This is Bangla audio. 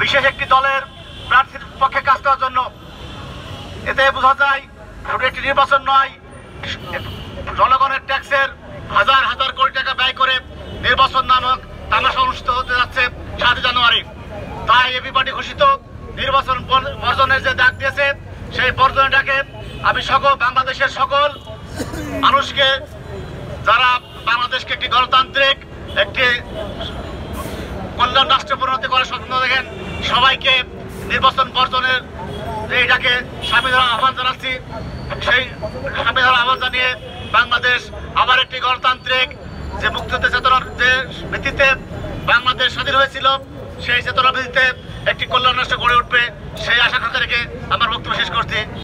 বিশেষ একটি দলের প্রার্থীর পক্ষে কাজ করার জন্য। এতে বোঝা যায় একটি নির্বাচন নয়। জনগণের ট্যাক্সের হাজার হাজার কোটি টাকা ব্যয় করে নির্বাচন নামক তামাশা অনুষ্ঠিত হতে তাই এবি পার্টি ঘোষিত, নির্বাচন বর্জনের যে ডাক দিয়েছে, সেই বর্জনের ডাকে আমি সকল বাংলাদেশের সকল মানুষকে, যারা বাংলাদেশকে একটি গণতান্ত্রিক, একটি কল্যাণ রাষ্ট্রে পরিণতি করার স্বপ্ন দেখেন, সবাইকে নির্বাচন বর্জনের এই ডাকে সামিল হওয়ার আহ্বান জানাচ্ছি। সেই স্বামী আহ্বান জানিয়ে বাংলাদেশ আবার একটি গণতান্ত্রিক যে মুক্তিযুদ্ধ চেতনার যে ভিত্তিতে বাংলাদেশ স্বাধীন হয়েছিল সেই চেতনা ভিত্তিতে একটি কল্যাণ রাষ্ট্র গড়ে উঠবে, সেই আশা রেখে আমার বক্তব্য শেষ করছি।